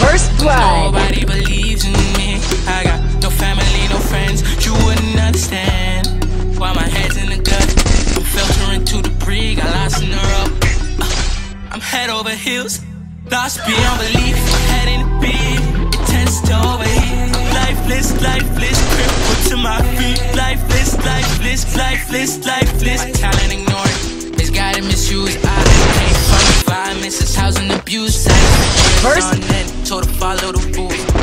First blood. Nobody believes in me. I got no family, no friends. You wouldn't understand why my head's in the gut. I'm filtering to the pre, got lost in the rope. Uh, I'm head over heels, lost beyond belief. My head in the beat, it tends to overheat. Lifeless, lifeless, crippled to my feet. Lifeless, lifeless, lifeless, lifeless. Talenting housing abuse. First- Told her follow the rules.